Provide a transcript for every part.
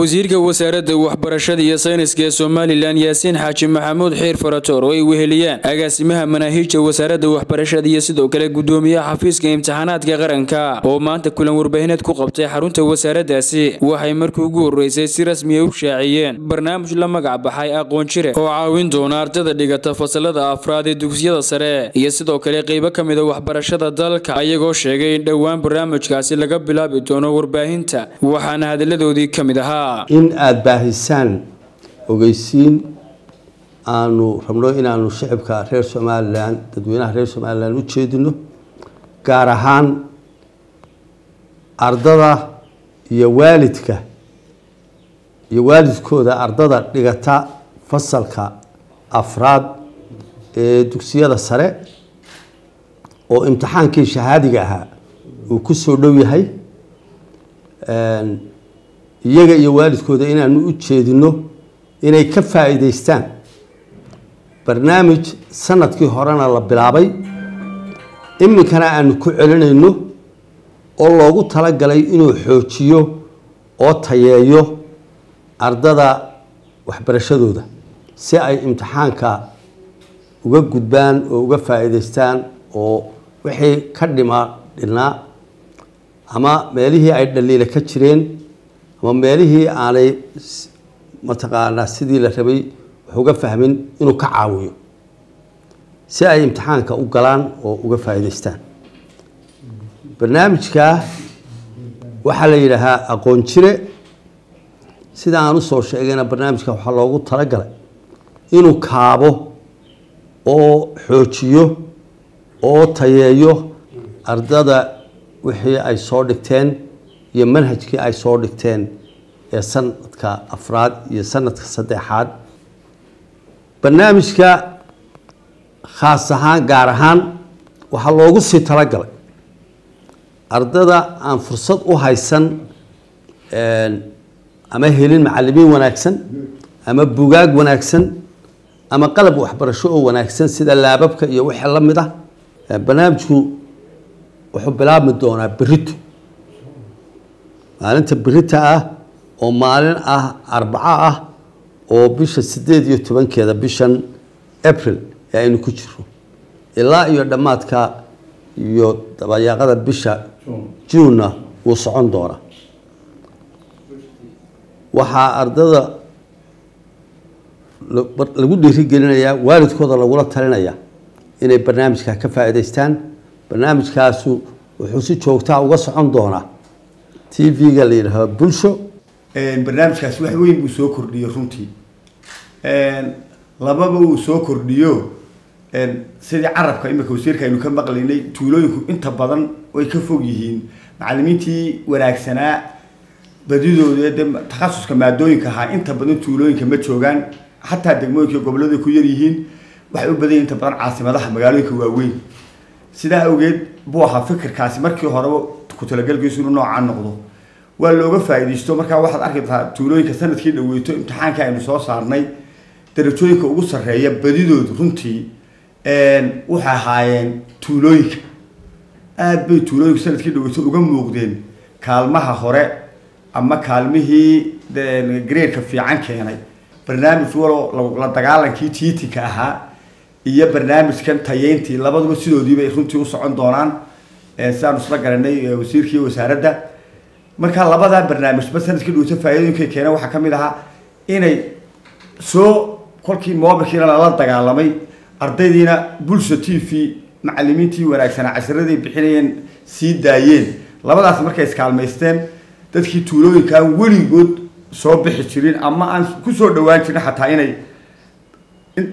wasiirka wasaaradda waxbarashada iyo sayniska ee somalilan yaasiin xaaji maxamuud xiir faratoor oo ay weheliyaan agaasimaha manaahiijta wasaaradda waxbarashada iyo sidoo kale gudoomiyaha xafiiska imtixaanaadka qaranka oo maanta kulan warbaahineed ku qabtay xarunta wasaaraddaasi waxay markii ugu horreysay si rasmiya u shaaciyeen. Barnaamij la magac baxay aqoon jire oo caawin doona ardada dhigata fasalada afraad ee dugsiyada sare iyo sidoo kale qeybo ka mida waxbarashada dalka. Ayagoo sheegay in dhowaan barnaamijkaasi laga bilaabi doono warbaahinta waxaana hadalladoodii ka mid ahaa in aada baahisaan ogeysiin aanu rabno inaanu shicibka reer somalilan dadweynaha reer somalilan u jeedino gaar ahaan ardada iyo waalidka iyo waalidkooda ardada dhigata fasalka afraad ee dugsiyada sare oo imtixaankii shahaadiga ahaa uu ku soo dhow yahay iyaga iyo waalidkooda inaanu u jeedino inay ka faa'iidaystaan. Barnaamij sannadkii horena la bilaabay. Iminkana aanu ku celinayno oo loogu talagalay inuu xoojiyo oo tayeeyo ardada waxbarashadooda si ay imtixaanka uga gudbaan oo uga faa'iidaystaan oo wixii ka dhima dhinaa ama meelihii ay dhaliila ka jireen ama meelihii aanay mataqaanaa sidii la rabay wax uga fahmin inuu ka caawiyo. Si ay imtixaanka u galaan oo uga faa'iidaystaan. Barnaamijkaa waxaa la yidhaahaa aqoon jire. Sida aan u soo sheegayna barnaamijka waxaa loogu talagalay inuu kaabo oo xoojiyo oo tayeeyo ardada wixii ay soo dhigteen iyo manhajkii ay soo dhigteen ee sanadka afraad iyo sanadka saddexaad barnaamijka khaas ahaan gaar ahaan waxaa loogu sii talagalay ardada aan fursad u haysan ama helin macalimiin wanaagsan ama bugaag wanaagsan ama qalab waxbarasho oo wanaagsan sida laababka iyo wixii la mid ah barnaamijku wuxuu bilaabmi doonaa berito maalinta berita ah oo maalin ah arbaco ah oo bisha sideed iyo tobankeeda bishan april ee aynu ku jiro. Ilaa iyo dhammaadka iyo dabayaaqada bisha juunna wuu socon doonaa. Waxaa ardada lagu dhiirigelinayaa waalidkooda lagula talinayaa inay barnaamijka ka faa'iidaystaan. Barnaamijkaasu wuxuu si joogtaa uga socon doonaa t v-ga la yidhaahdo bulsho barnaamijkaasi wax weyn buu soo kordhiyo runtii. Lababa uu soo kordhiyo sidii carabka imika wasiirka aynu ka maqlaynay tuulooyinku inta badan way ka fog yihiin. Macalimiintii wanaagsanaa badidooda de takhasuska maadooyinka ahaa inta badan tuulooyinka ma joogaan. Xataa degmooyinka gobollada ku yar yihiin waxay u badan inta badan caasimadaha magaalooyinka waaweyn. Sidaa awgeed buu ahaa fikirkaasi markii horeba ku talagalkiisu inuu noocaa noqdo waa looga faa'iidaysto. Markaa waxaad arki doontaa tuulooyinka sannadkii dhaweyto imtixaankii aynu soo saarnay darajooyinka ugu sarreeya badidoodu runtii waxay ahaayeen tuulooyinka. Aad bay tuulooyinku sannadkii dhaweyto uga muuqdeen kaalmaha hore ama kaalmihii gareerka fiican keenay. Barnaamij walo la dagaalankii tiitinka ahaa iyo barnaamijkan tayeyntii labaduba sidoodiibay runtii u socon doonaan. Sidaanu isla garanay wasiirkii wasaaradda markaa labadaa barnaamijba sannadkii dhaweyto faa'iidooyinkay keeneen waxaa ka mid ahaa inay soo kolkii mobilkiina lala dagaalamay ardaydiina bulsha t v macalimiintii wanaagsanaa casiraday bixinayeen sii daayeen. Labadaas markay iskaalmaysteen dadkii tuulooyinkaan weligood soo bixi jirin ama aan ku soo dhawaan jirin xataa inay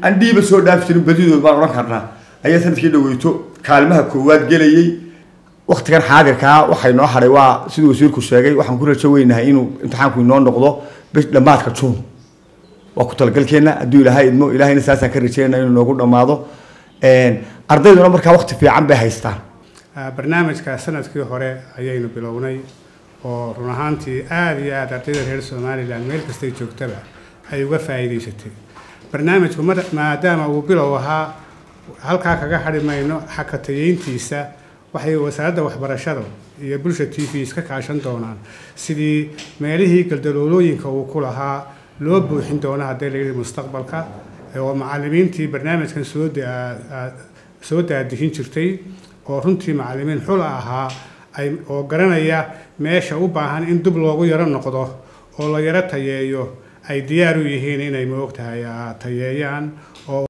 aan dhiiba soo dhaafi jirin badidood baan odhan karnaa. Ayaa sannadkii dhaweyto kaalmaha koowaad gelayay waktigan xaadirkaa waxay noo hadhay waa siduu wasiirku sheegay waxaan ku rajo weynahay inuu imtixaanku inoo noqdo bish dhammaadka juun waa ku talagalkeena hadduu ilaahay idmo ilahayna saasaan ka rajeynaa inuu noogu dhammaado. Ardayduna markaa wakti fiican bay haystaan. Barnaamijka sannadkii hore ayaynu bilownay oo run ahaantii aada iyo aada ardayda reer somalilan meel kastay joogtaba ay uga faa'iidaysatay. Barnaamijku maadaama uu bilow ahaa halkaa kaga hadhi mayno xakatayeyntiisa waxay wasaaradda waxbarashada iyo bulsha t v iska kaashan doonaan. Sidii meelihii galdaloolooyinka uu ku lahaa loo buuxin doono haddii la yidhi mustaqbalka oo macallimiintii barnaamijkan soo soo daadihin jirtay oo runtii macallimiin xul ahaa ay oo garanaya meesha u baahan in dib loogu yaro noqdo oo la yaro tayeeyo ay diyaar u yihiin inay moogtahay tayeeyaan oo